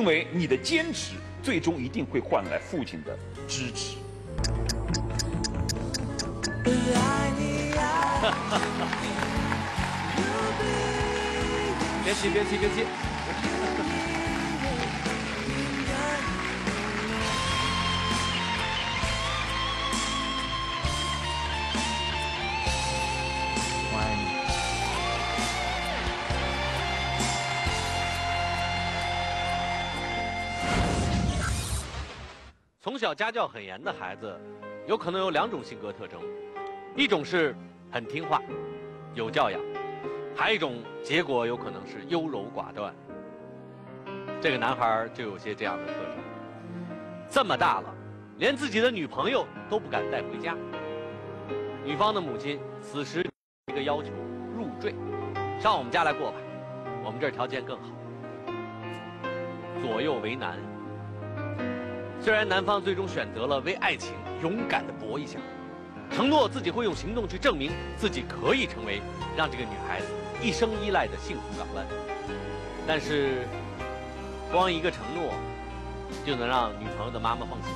因为你的坚持最终一定会换来父亲的支持。别急，别急，别急。从小家教很严的孩子，有可能有两种性格特征，一种是很听话、有教养，还有一种结果有可能是优柔寡断。这个男孩就有些这样的特征。这么大了，连自己的女朋友都不敢带回家。女方的母亲此时一个要求入赘，上我们家来过吧，我们这儿条件更好。左右为难。虽然男方最终选择了为爱情勇敢的搏一下，承诺自己会用行动去证明自己可以成为让这个女孩子一生依赖的幸福港湾，但是，光一个承诺就能让女朋友的妈妈放心？